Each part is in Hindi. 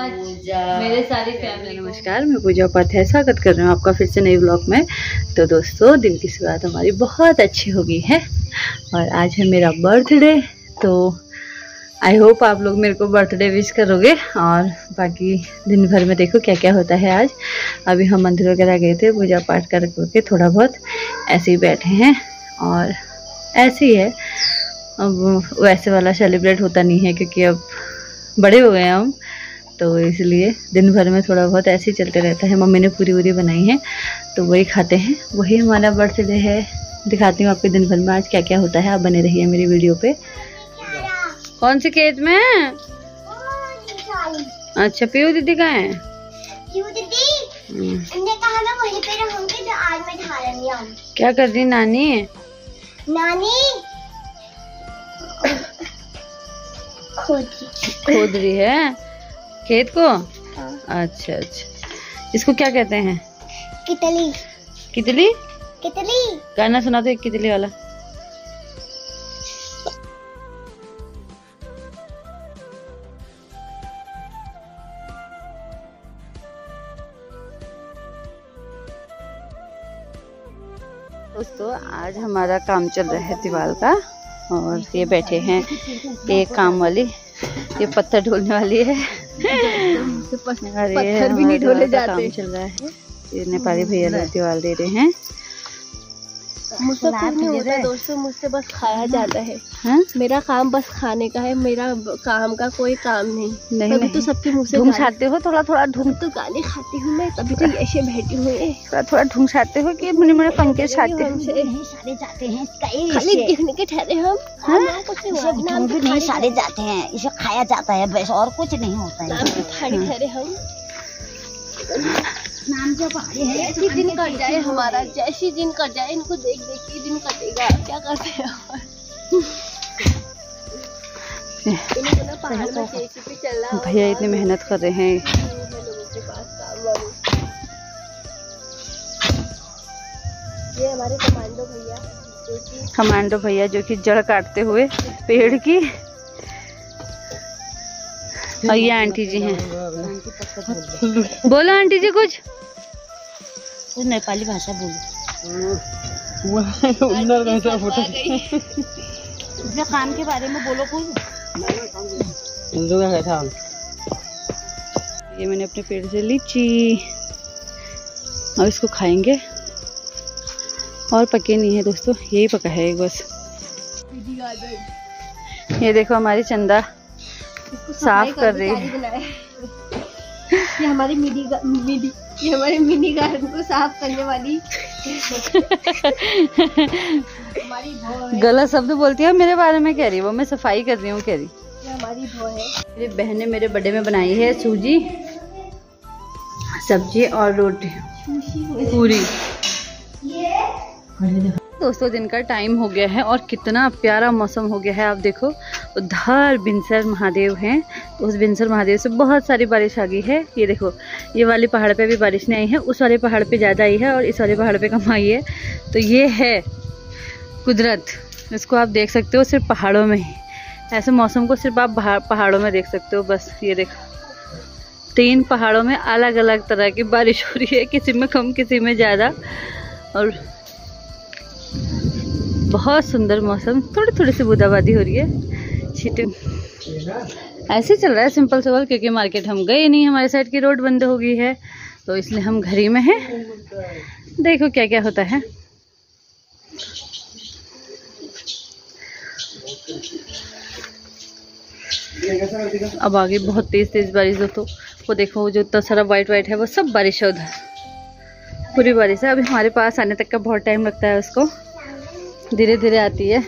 मच मेरे सारी फैमिली नमस्कार मैं पूजा उपाध्याय स्वागत कर रही हूँ आपका फिर से नई ब्लॉग में। तो दोस्तों दिन की शुरुआत हमारी बहुत अच्छी हो गई है और आज है मेरा बर्थडे तो आई होप आप लोग मेरे को बर्थडे विश करोगे और बाकी दिन भर में देखो क्या क्या होता है आज। अभी हम मंदिर वगैरह गए थे पूजा पाठ कर करके थोड़ा बहुत ऐसे ही बैठे हैं और ऐसे ही है। अब वैसे वाला सेलिब्रेट होता नहीं है क्योंकि अब बड़े हो गए हम। तो इसलिए दिन भर में थोड़ा बहुत ऐसे ही चलते रहता है। मम्मी ने पूरी पूरी बनाई है तो वही खाते हैं। वही हमारा बर्थडे है। दिखाती हूँ आपके दिन भर में आज क्या क्या होता है। आप बने रहिए मेरी वीडियो पे। कौन से खेत में? अच्छा पीयू दीदी का है। हम्म, कहा ना वहीं पे रहूँगी तो क्या कर रही नानी? नानी। खोद रही है। खेत को? अच्छा अच्छा। इसको क्या कहते हैं? कितली। कितली? कितली। गाना सुना तो एक कितली वाला। दोस्तों आज हमारा काम चल रहा है दीवार का और ये बैठे हैं एक काम वाली ये पत्थर ढोलने वाली है। और पत्थर भी नहीं ढोले जाते। काम चल रहा है नेपाली भैया लोग दे रहे हैं मुझसे कुछ नहीं होता दोस्तों मुझसे बस खाया जाता है। हाँ? मेरा काम बस खाने का है मेरा काम का कोई काम नहीं। नहीं तभी तो सबके मुँह से ढूंढ छाते हो थोड़ा थोड़ा ढूंढ तो गाली खाती हूँ मैं तभी तो ऐसे बैठी हुई है थोड़ा थोड़ा ढूंढ छाते हो कि मुने मुने पंखे छाते हो? सारे जाते हैं खाली इसे के ठहरे हम। हाँ? कुछ नहीं सारे जाते हैं इसे खाया जाता है बस और कुछ नहीं होता है। हम। नाम जो पहाड़ी है जैसी दिन कट जाए हमारा। जैसी दिन कट जाए इनको देख देख के दिन कटेगा। क्या करते हैं रहा भैया इतनी मेहनत कर रहे हैं। के ये हमारे कमांडो भैया कि कमांडो भैया जो कि जड़ काटते हुए पेड़ की और ये आंटी जी हैं। बोलो आंटी जी कुछ। कुछ नेपाली भाषा बोलो अपने काम के बारे में बोलो कुछ। ये मैंने अपने पेड़ से लीची। और इसको खाएँगे। और पके नहीं है दोस्तों यही पका है बस। ये देखो हमारी चंदा। साफ़ कर रही है। ये हमारी मिनी मिनी ये हमारे मिनी गार्डन को साफ़ करने वाली। गलत शब्द बोलती है मेरे बारे में कह रही है वो मैं सफ़ाई कर रही हूँ कह रही। हमारी है। मेरी बहन ने मेरे बर्थडे में बनाई है सूजी सब्ज़ी और रोटी। पूरी। दोस्तों दिन का टाइम हो गया है और कितना प्यारा मौसम हो गया है आप देखो। उधर बिनसर महादेव हैं। तो उस बिनसर महादेव से बहुत सारी बारिश आ गई है। ये देखो, ये वाले पहाड़ पे भी बारिश नहीं आई है, उस वाले पहाड़ पे ज़्यादा आई है और इस वाले पहाड़ पे कम आई है। तो ये है कुदरत। इसको आप देख सकते हो सिर्फ़ पहाड़ों में ही। ऐसे मौसम को सिर्फ़ आप पहाड़ों में देख सकते हो। बस ये देखो, तीन पहाड़ों में अलग अलग तरह की बारिश हो रही है, किसी में कम, किसी में ज़्यादा। और बहुत सुंदर मौसम थोड़ी थोड़ी सी बूंदाबांदी हो रही है। छीटे। ऐसे चल रहा है सिंपल सवाल, क्योंकि मार्केट हम गए नहीं, हमारे साइड की रोड बंद हो गई है तो इसलिए हम घर ही में हैं। देखो क्या क्या होता है। अब आगे बहुत तेज तेज बारिश हो तो वो देखो जो इतना सारा वाइट वाइट है, वो सब बारिश है उधर। पूरी बारिश है। अभी हमारे पास आने तक का बहुत टाइम लगता है उसको। धीरे धीरे आती है।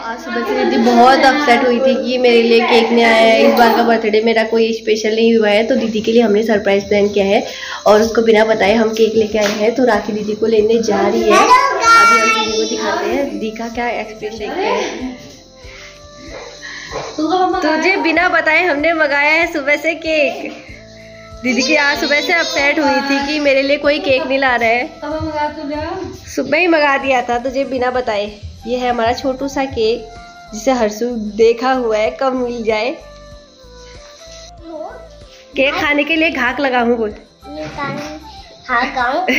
आज सुबह से दीदी बहुत अपसेट हुई थी कि मेरे लिए केक नहीं आया है। इस बार का बर्थडे मेरा कोई स्पेशल नहीं हुआ है तो दीदी के लिए हमने सरप्राइज़ प्लान किया है और उसको बिना बताए हम केक लेके आए हैं। तो राखी दीदी को लेने जा रही है। अभी हम दीदी को दिखाते हैं। दीदी का क्या एक्सपीरियंस देखते हैं तुझे बिना बताए हमने मंगाया है सुबह से केक दीदी की आज सुबह से अपसेट हुई थी कि मेरे लिए कोई केक नहीं ला रहा। है सुबह ही मंगा दिया था तुझे बिना बताए। ये है हमारा छोटू सा केक जिसे हर्षु देखा हुआ है कब मिल जाए। केक खाने के लिए घाक लगा हूँ बोल।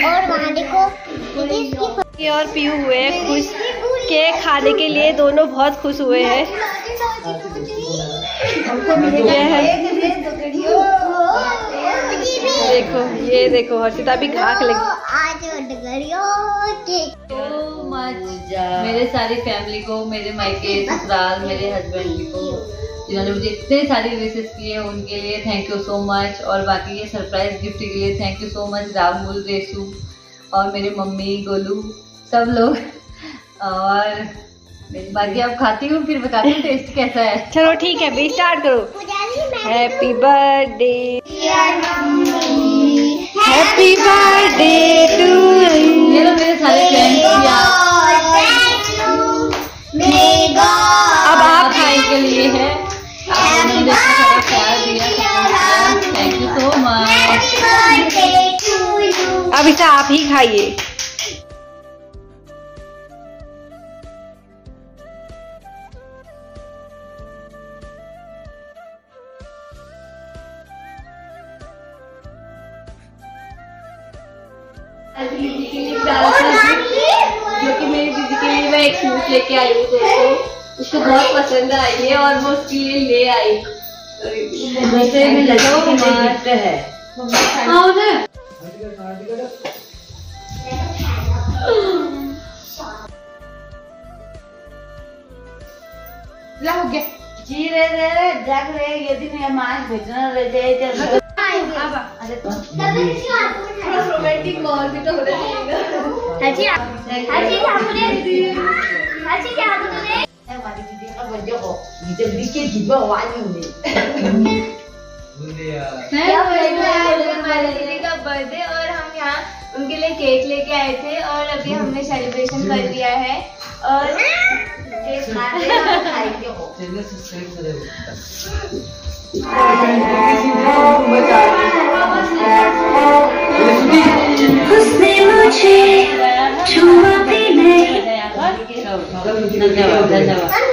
और और पीयू हुए खुश। केक खाने के लिए दोनों बहुत खुश हुए हैं। ये है। देखो ये देखो हर्षिता भी घाक लगी so much मेरे सारी फैमिली को मेरे मायके ससुराल मेरे हस्बैंड को जिन्होंने मुझे इतने सारी विशेष किए उनके लिए थैंक यू सो मच और बाकी ये सरप्राइज़ गिफ्ट के लिए thank you so much Rahul Reshu और मेरे मम्मी गोलू सब लोग। और बाकी अब खाती हूँ फिर बताती हूँ टेस्ट कैसा है। चलो ठीक है भी स्टार्ट करो। Happy birthday happy birthday to ये लो मेरे सारे फ्रेंड्स अब आप खाने के लिए है। आपने मुझे सारा प्यार दिया थैंक यू सो मच अब इसे आप ही खाइए। दीदी के लिए जो कि मेरी दीदी के लिए मैं एक सूट लेके आई हूँ दोस्तों उसको बहुत पसंद आई है और वो उसके लिए ले आई। में है। हाँ ना हो गया। जी रे रे रे जाग रे यदि मैं मांस भेजना रह जाए तो थोड़ा रोमांटिक माहौल भी तो होना चाहिए हाजी हाजी हमने हाजी क्या बोले वाली दीदी का बर्थडे हो वाली क्या हमारी दीदी का बर्थडे और हम यहाँ उनके लिए केक लेके आए थे और अभी हमने सेलिब्रेशन कर लिया है। और केक खाते हैं और खाएँगे हो उसने मुझे छुआ भी नहीं धन्यवाद धन्यवाद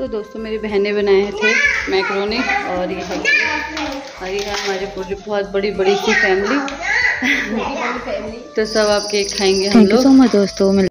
तो दोस्तों मेरी बहनें बनाए थे मैक्रोनी और ये है। और ये है हमारे पूरी बहुत बड़ी बड़ी सी फैमिली तो सब आप केक खाएँगे हम लोग। सो मच दोस्तों